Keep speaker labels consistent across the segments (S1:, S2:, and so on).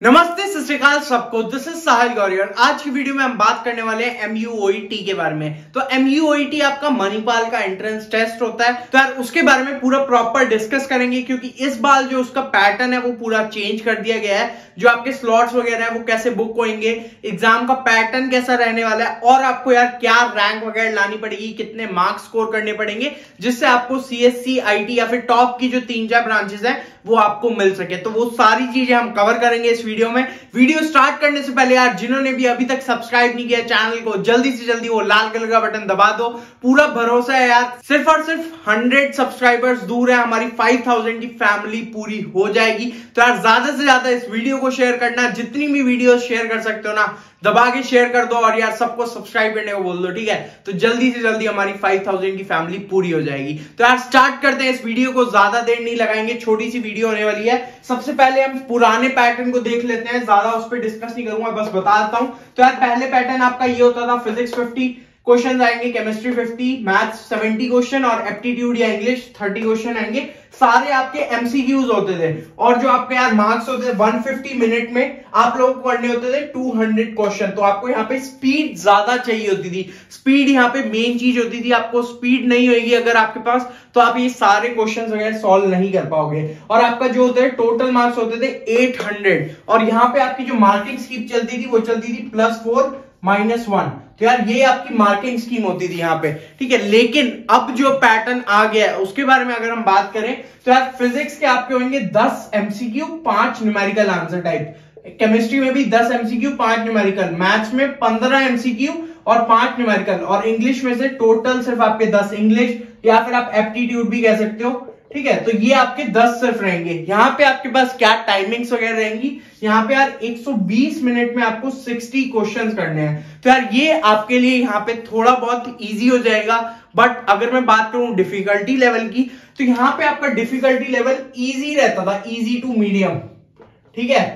S1: Nomás सत सबको this is साहिल गौरियर आज की वीडियो में हम बात करने वाले हैं एमयूओईटी के बारे में। तो एमयूओईटी आपका मणिपाल का एंट्रेंस टेस्ट होता है। तो यार, उसके बारे में पूरा प्रॉपर डिस्कस करेंगे, क्योंकि इस बार जो उसका पैटर्न है, वो पूरा चेंज कर दिया गया है। जो आपके स्लॉट्स वगैरह है, वो कैसे बुक होंगे एग्ज़ाम का पैटर्न कैसा रहने वाला है, और आपको यार क्या रैंक वगैरह लानी पड़ेगी, कितने मार्क्स स्कोर करने पड़ेंगे, जिससे आपको सीएससी आईटी या फिर टॉप की जो तीन चार ब्रांचेस है, वो आपको मिल सके। तो वो सारी चीज़ें हम कवर करेंगे इस वीडियो में। वीडियो स्टार्ट करने से पहले यार, जिन्होंने भी अभी तक सब्सक्राइब नहीं किया चैनल को, जल्दी से जल्दी वो लाल कलर का बटन दबा दो। पूरा भरोसा है यार, सिर्फ़ और सिर्फ़ हंड्रेड सब्सक्राइबर्स दूर है, हमारी फाइव थाउज़ेंड की फैमिली पूरी हो जाएगी। तो यार, ज़्यादा से ज़्यादा इस वीडियो को शेयर करना, जितनी भी वीडियो शेयर कर सकते हो ना दबा के शेयर कर दो और यार सबको सब्सक्राइब करने को बोल दो, ठीक है? तो जल्दी से जल्दी हमारी 5000 की फैमिली पूरी हो जाएगी। तो यार स्टार्ट करते हैं इस वीडियो को, ज़्यादा देर नहीं लगाएँगे छोटी सी वीडियो होने वाली है। सबसे पहले हम पुराने पैटर्न को देख लेते हैं, ज़्यादा उस पर डिस्कस नहीं करूँगा, बस बता देता हूँ। तो यार पहले पैटर्न आपका ये होता था फिजिक्स फिफ्टी क्वेश्चन आएँगे केमिस्ट्री 50 मैथ्स 70 क्वेश्चन और एप्टीट्यूड या इंग्लिश 30 क्वेश्चन आएँगे। सारे आपके एमसीक्यूज होते थे। और जो आपके यार मार्क्स होते थे 150 मिनट में, आप लोगों को करने होते थे 200 क्वेश्चन तो आपको यहाँ पे स्पीड ज़्यादा चाहिए होती थी। स्पीड यहाँ पे मेन चीज़ होती थी। आपको स्पीड नहीं होगी अगर आपके पास तो आप ये सारे क्वेश्चन वगैरह सॉल्व नहीं कर पाओगे। और आपका जो होता है टोटल मार्क्स होते थे 800 और यहाँ पे आपकी जो मार्किंग स्कीप चलती थी, वो चलती थी प्लस फोर माइनस वन। तो यार ये आपकी मार्किंग स्कीम होती थी यहाँ पे, ठीक है? लेकिन अब जो पैटर्न आ गया है, उसके बारे में अगर हम बात करें तो यार फिजिक्स के आपके होंगे दस एमसीक्यू पाँच न्यूमेरिकल आंसर टाइप केमिस्ट्री में भी दस एमसीक्यू पाँच न्यूमेरिकल मैथ्स में पंद्रह एमसीक्यू और पाँच न्यूमेरिकल और इंग्लिश में से टोटल सिर्फ़ आपके दस इंग्लिश या फिर आप एप्टीट्यूड भी कह सकते हो। ठीक है? तो ये आपके 10 सिर्फ़ रहेंगे। यहाँ पे आपके पास क्या टाइमिंग्स वगैरह रहेंगी? यहाँ पे यार 120 मिनट में आपको 60 क्वेश्चंस करने हैं। तो यार ये आपके लिए यहाँ पे थोड़ा बहुत इजी हो जाएगा। बट अगर मैं बात करूँ डिफिकल्टी लेवल की तो यहाँ पे आपका डिफिकल्टी लेवल इजी रहता था इजी टू मीडियम ठीक है?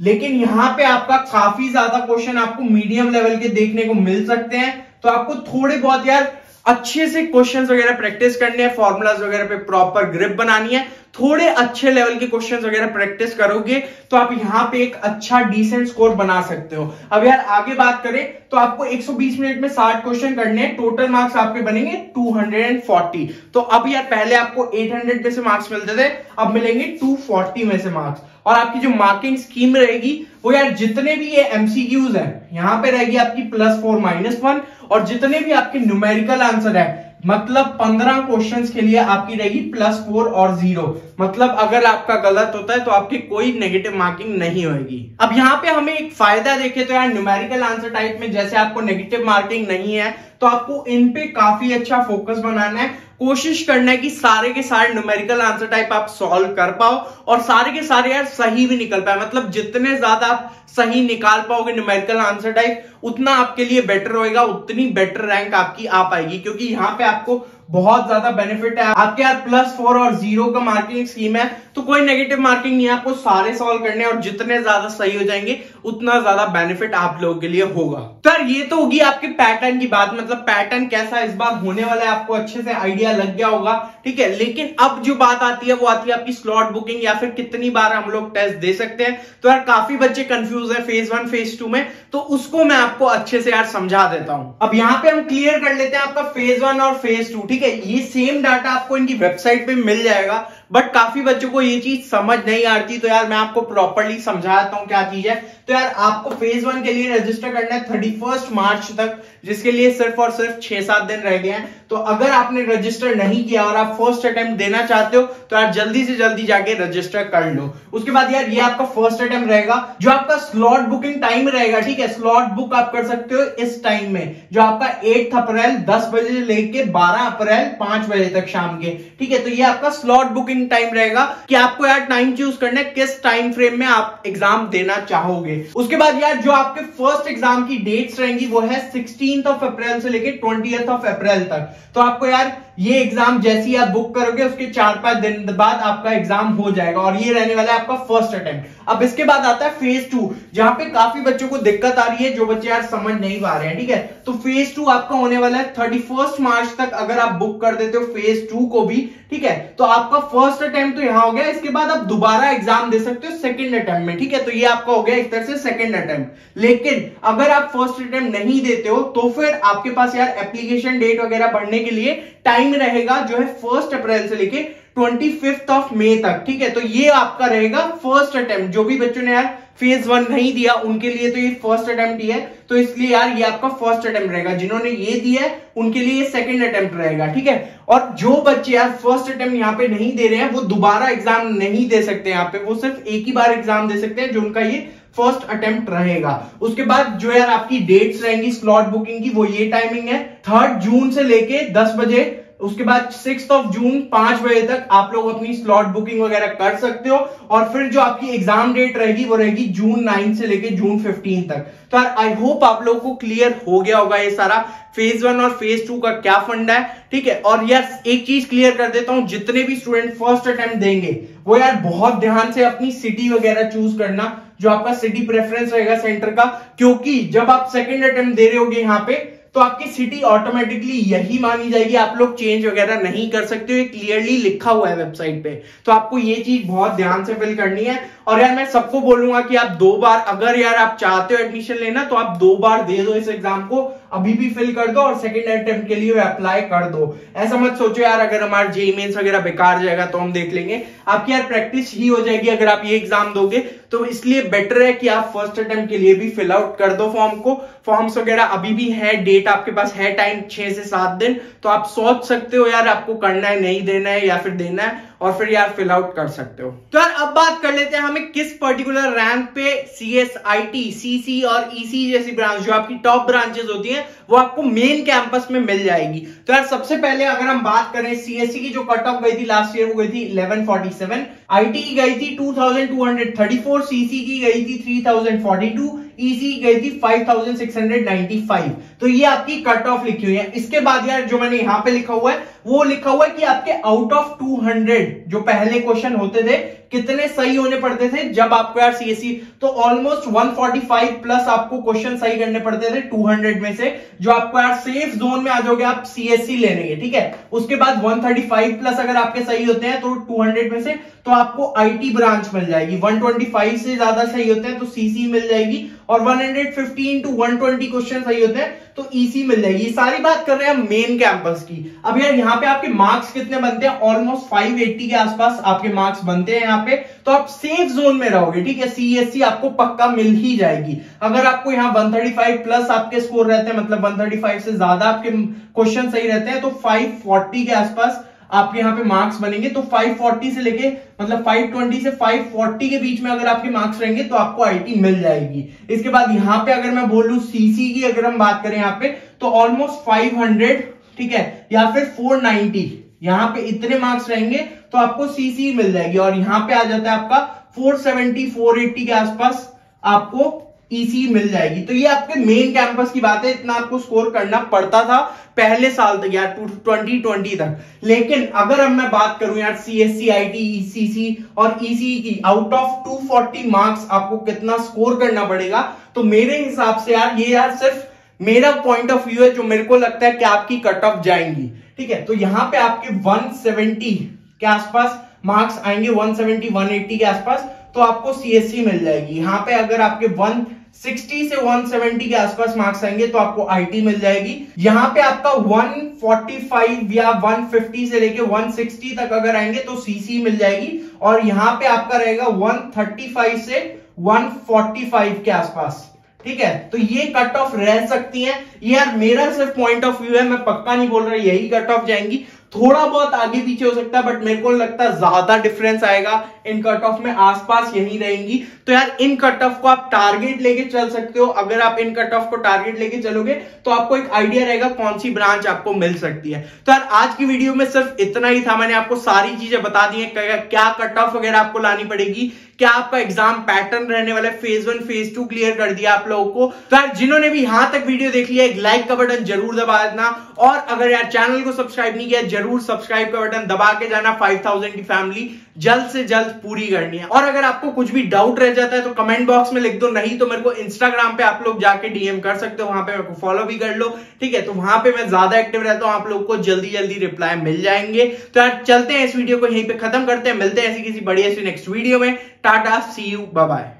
S1: लेकिन यहाँ पे आपका काफ़ी ज़्यादा क्वेश्चन आपको मीडियम लेवल के देखने को मिल सकते हैं। तो आपको थोड़े बहुत यार अच्छे से क्वेश्चंस वगैरह प्रैक्टिस करने हैं फॉर्मूलाज वगैरह पे प्रॉपर ग्रिप बनानी है थोड़े अच्छे लेवल के क्वेश्चंस वगैरह प्रैक्टिस करोगे तो आप यहाँ पे एक अच्छा डिसेंट स्कोर बना सकते हो। अब यार आगे बात करें तो आपको 120 मिनट में 60 क्वेश्चन करने हैं टोटल मार्क्स आपके बनेंगे 240 तो अब यार पहले आपको 800 में से मार्क्स मिलते थे, अब मिलेंगे 240 में से मार्क्स और आपकी जो मार्किंग स्कीम रहेगी, वो यार जितने भी ये एमसीक्यूज है, यहाँ पे रहेगी आपकी प्लस फोर माइनस वन और जितने भी आपके न्यूमेरिकल आंसर है मतलब पंद्रह क्वेश्चंस के लिए आपकी रहेगी प्लस फोर और ज़ीरो मतलब अगर आपका गलत होता है तो आपकी कोई नेगेटिव मार्किंग नहीं होगी अब यहाँ पे हमें एक फ़ायदा देखे तो यार न्यूमेरिकल आंसर टाइप में जैसे आपको नेगेटिव मार्किंग नहीं है तो आपको इन पे काफ़ी अच्छा फोकस बनाना है। कोशिश करना है कि सारे के सारे न्यूमेरिकल आंसर टाइप आप सॉल्व कर पाओ और सारे के सारे यार सही भी निकल पाए। मतलब जितने ज़्यादा आप सही निकाल पाओगे न्यूमेरिकल आंसर टाइप उतना आपके लिए बेटर होएगा, उतनी बेटर रैंक आपकी आ पाएगी, क्योंकि यहाँ पे आपको बहुत ज़्यादा बेनिफिट है। आपके यार प्लस फोर और ज़ीरो का मार्किंग स्कीम है तो कोई नेगेटिव मार्किंग नहीं है। आपको सारे सॉल्व करने और जितने ज़्यादा सही हो जाएँगे, उतना ज़्यादा बेनिफिट आप लोगों के लिए होगा। तो यार, ये तो होगी आपके पैटर्न की बात। मतलब पैटर्न कैसा इस बार होने वाला है। आपको अच्छे से आइडिया लग गया होगा, ठीक है? लेकिन अब जो बात आती है, वो आती है आपकी स्लॉट बुकिंग या फिर कितनी बार हम लोग टेस्ट दे सकते हैं। तो यार, काफ़ी बच्चे कंफ्यूज है फ़ेज़ वन फ़ेज़ टू में। तो उसको मैं आपको अच्छे से यार समझा देता हूँ। अब यहाँ पे हम क्लियर कर लेते हैं आपका फ़ेज़ वन और फ़ेज़ टू ठीक है ये सेम डाटा आपको इनकी वेबसाइट पे मिल जाएगा। बट काफ़ी बच्चों को ये चीज़ समझ नहीं आती तो यार मैं आपको प्रॉपरली समझाता हूँ क्या चीज़ है। तो यार आपको फ़ेज़ वन के लिए रजिस्टर करना है थर्टी फ़र्स्ट मार्च तक, जिसके लिए सिर्फ़ और सिर्फ़ छह सात दिन रह गए हैं। तो अगर आपने रजिस्टर नहीं किया और आप फ़र्स्ट अटेम्प्ट देना चाहते हो तो यार जल्दी से जल्दी जाके रजिस्टर कर लो। उसके बाद यार ये आपका फ़र्स्ट अटेम्प्ट रहेगा, जो आपका स्लॉट बुकिंग टाइम रहेगा, ठीक है? स्लॉट बुक आप कर सकते हो इस टाइम में, जो आपका एट अप्रैल दस बजे से लेके बारह अप्रैल पाँच बजे तक शाम के, ठीक है? तो ये आपका स्लॉट बुकिंग टाइम रहेगा कि आपको यार टाइम चूज़ करना है, किस टाइम फ्रेम में आप एग्ज़ाम देना चाहोगे। उसके बाद यार जो आपके फ़र्स्ट एग्ज़ाम की डेट्स रहेंगी, वो है सिक्सटीन ऑफ़ अप्रैल से लेकर ट्वेंटी ऑफ़ अप्रैल तक। तो आपको यार ये एग्ज़ाम जैसे ही आप बुक करोगे, उसके चार पाँच दिन बाद आपका एग्ज़ाम हो जाएगा और ये रहने वाला है आपका फ़र्स्ट अटेम्प्ट अब इसके बाद आता है फ़ेज़ टू जहाँ पे काफ़ी बच्चों को दिक्कत आ रही है, जो बच्चे यार समझ नहीं पा रहे हैं, ठीक है? तो फ़ेज़ टू आपका होने वाला है थर्टी मार्च तक अगर आप बुक कर देते हो फ़ेज़ टू को भी, ठीक है? तो आपका फ़र्स्ट अटेम्प्ट तो यहाँ हो गया, इसके बाद आप दोबारा एग्ज़ाम दे सकते हो सेकंड अटेम्प्ट में, ठीक है? तो ये आपका हो गया एक तरह से सेकंड अटेम्प्ट लेकिन अगर आप फ़र्स्ट अटेम्प्ट नहीं देते हो तो फिर आपके पास यार एप्लीकेशन डेट वगैरह बढ़ने के लिए टाइम रहेगा जो है फ़र्स्ट अप्रैल से लेके ट्वेंटी फिफ्थ ऑफ़ मे तक, ठीक है? तो ये आपका रहेगा फ़र्स्ट अटेम्प्ट। जो भी बच्चों ने यार फ़ेज़ वन नहीं दिया, उनके लिए तो ये फ़र्स्ट अटेम्प्ट ही है। तो इसलिए यार ये आपका फ़र्स्ट अटेम्प्ट रहेगा। जिन्होंने ये दिया है, उनके लिए ये सेकंड अटेम्प्ट रहेगा, ठीक है? और जो बच्चे यार फ़र्स्ट अटेम्प्ट यहाँ पे नहीं दे रहे हैं, वो दोबारा एग्ज़ाम नहीं दे सकते यहाँ पे। वो सिर्फ़ एक ही बार एग्ज़ाम दे सकते हैं जो उनका ये फ़र्स्ट अटेम्प्ट रहेगा। उसके बाद जो यार आपकी डेट्स रहेंगी स्लॉट बुकिंग की, वो ये टाइमिंग है। थर्ड जून से लेके दस बजे उसके बाद सिक्स ऑफ़ जून पाँच बजे तक आप लोग अपनी स्लॉट बुकिंग वगैरह कर सकते हो और फिर जो आपकी एग्ज़ाम डेट रहेगी, वो रहेगी जून नाइन से लेके जून फिफ्टीन तक। तो यार आई होप आप लोगों को क्लियर हो गया होगा ये सारा। फ़ेज़ वन और फ़ेज़ टू का क्या फंडा है, ठीक है? और यार एक चीज़ क्लियर कर देता हूँ, जितने भी स्टूडेंट फ़र्स्ट अटेम्प्ट देंगे, वो यार बहुत ध्यान से अपनी सिटी वगैरह चूज़ करना, जो आपका सिटी प्रेफरेंस रहेगा सेंटर का, क्योंकि जब आप सेकेंड अटेम्प्ट दे रहे होगे यहाँ पे तो आपकी सिटी ऑटोमेटिकली यही मानी जाएगी, आप लोग चेंज वगैरह नहीं कर सकते हो, ये क्लियरली लिखा हुआ है वेबसाइट पे। तो आपको ये चीज़ बहुत ध्यान से फिल करनी है। और यार, मैं सबको बोलूँगा कि आप दो बार, अगर यार आप चाहते हो एडमिशन लेना तो आप दो बार दे दो इस एग्ज़ाम को। अभी भी फिल कर दो और सेकंड अटेम्प्ट के लिए अप्लाई कर दो। ऐसा मत सोचो यार, अगर हमारा जे मेन्स वगैरह बेकार जाएगा तो हम देख लेंगे। आपकी यार प्रैक्टिस ही हो जाएगी अगर आप ये एग्ज़ाम दोगे। तो इसलिए बेटर है कि आप फ़र्स्ट अटेम्प्ट के लिए भी फिल आउट कर दो फॉर्म को। फॉर्म्स वगैरह अभी भी है डेट आपके पास है टाइम छह से सात दिन। तो आप सोच सकते हो यार, आपको करना है, नहीं देना है या फिर देना है। और फिर यार फिल आउट कर सकते हो। तो यार अब बात कर लेते हैं हमें किस पर्टिकुलर रैंक पे C S I T C सी और ईसी e जैसी ब्रांच जो आपकी टॉप ब्रांचेस होती हैं, वो आपको मेन कैंपस में मिल जाएगी। तो यार सबसे पहले अगर हम बात करें सीएससी की, जो कट ऑफ़ गई थी लास्ट ईयर वो गई थी 1147 आईटी की गई थी 2234 सीसी की गई थी 3042 e गई थी 5695 तो ये आपकी कट ऑफ़ लिखी हुई है। इसके बाद यार जो मैंने यहाँ पे लिखा हुआ है, वो लिखा हुआ है कि आपके आउट ऑफ़ 200 जो पहले क्वेश्चन होते थे कितने सही होने पड़ते थे जब आपको यार सीएससी तो ऑलमोस्ट 145 प्लस आपको क्वेश्चन सही करने पड़ते थे 200 में से, जो आपको यार सेफ़ जोन में आ जाओगे आप सीएससी लेने के, ठीक है? उसके बाद 135 प्लस अगर आपके सही होते हैं तो 200 में से तो आपको आईटी ब्रांच मिल जाएगी। 125 से ज़्यादा सही होते हैं तो सीसी मिल जाएगी और 115 टू 120 क्वेश्चन सही होते हैं तो ईसी e मिल जाएगी। सारी बात कर रहे हैं हम मेन कैंपस की। अब यार यहाँ पे आपके मार्क्स कितने बनते हैं? ऑलमोस्ट 580 के आसपास आपके मार्क्स बनते हैं यहाँ पे तो आप सेफ़ जोन में रहोगे, ठीक है? सीएससी आपको पक्का मिल ही जाएगी। अगर आपको यहाँ 135 प्लस आपके स्कोर रहते हैं मतलब 135 से ज़्यादा आपके क्वेश्चन सही रहते हैं तो 540 के आसपास आपके यहाँ पे मार्क्स बनेंगे। तो 540 से लेके मतलब 520 से 540 के बीच में अगर आपके मार्क्स रहेंगे तो आपको आईटी मिल जाएगी। इसके बाद यहाँ पे अगर मैं बोलूँ सीसी की अगर हम बात करें यहाँ पे तो ऑलमोस्ट 500 ठीक है? या फिर 490 यहाँ पे इतने मार्क्स रहेंगे तो आपको सीसी मिल जाएगी। और यहाँ पे आ जाता है आपका 470 480 के आसपास आपको ईसी e मिल जाएगी। तो ये आपके मेन कैंपस की बात है, इतना आपको स्कोर करना पड़ता था पहले साल तक, यार ट्वेंटी ट्वेंटी तक। लेकिन अगर अब मैं बात करूँ, यार C S C I T ECC और ईसी e की आउट ऑफ़ 240 मार्क्स आपको कितना स्कोर करना पड़ेगा तो मेरे हिसाब से, यार, ये, यार, सिर्फ़ मेरा पॉइंट ऑफ़ व्यू है, जो मेरे को लगता है कि आपकी कट ऑफ़ जाएँगी। ठीक है तो यहाँ पे आपके 170 के आसपास मार्क्स आएँगे 170 180 के आसपास तो आपको सीएससी मिल जाएगी। यहाँ पे अगर आपके 160 से 170 के आसपास मार्क्स आएँगे तो आपको आईटी मिल जाएगी। यहाँ पे आपका 145 या 150 से लेके 160 तक अगर आएँगे तो सीसी मिल जाएगी। और यहाँ पे आपका रहेगा 135 से 145 के आसपास। ठीक है? तो ये कट ऑफ़ रह सकती है। यार, मेरा सिर्फ़ पॉइंट ऑफ़ व्यू है, मैं पक्का नहीं बोल रहा, यही कट ऑफ़ जाएँगी। थोड़ा बहुत आगे पीछे हो सकता है बट मेरे को लगता है ज़्यादा डिफरेंस आएगा। इन कट ऑफ़ में आसपास यही रहेंगी। तो यार, इन कट ऑफ़ को आप टारगेट लेके चल सकते हो। अगर आप इन कट ऑफ़ को टारगेट लेके चलोगे तो आपको एक आइडिया रहेगा कौन सी ब्रांच आपको मिल सकती है। तो यार, आज की वीडियो में सिर्फ़ इतना ही था। मैंने आपको सारी चीज़ें बता दी है, क्या कट ऑफ़ वगैरह आपको लानी पड़ेगी क्या आपका एग्ज़ाम पैटर्न रहने वाला है? Phase one phase two clear कर दिया आप लोगों को। तो यार, जिन्होंने भी यहाँ तक वीडियो देख लिया एक लाइक का बटन ज़रूर दबा देना। और अगर यार चैनल को सब्सक्राइब नहीं किया, ज़रूर सब्सक्राइब का बटन दबा के जाना फाइव थाउज़ेंड की फैमिली जल्द से जल्द पूरी करनी है। और अगर आपको कुछ भी डाउट रह जाता है तो कमेंट बॉक्स में लिख दो। नहीं तो मेरे को इंस्टाग्राम पे आप लोग जाके डीएम कर सकते हो। वहाँ पे मेरे को फॉलो भी कर लो। ठीक है? तो वहाँ पे मैं ज़्यादा एक्टिव रहता हूँ, आप लोग को जल्दी जल्दी रिप्लाई मिल जाएँगे। तो यार, चलते हैं इस वीडियो को यहीं पे खत्म करते हैं। मिलते हैं ऐसी किसी बड़ी ऐसी नेक्स्ट वीडियो में। टाटा सी यू बाय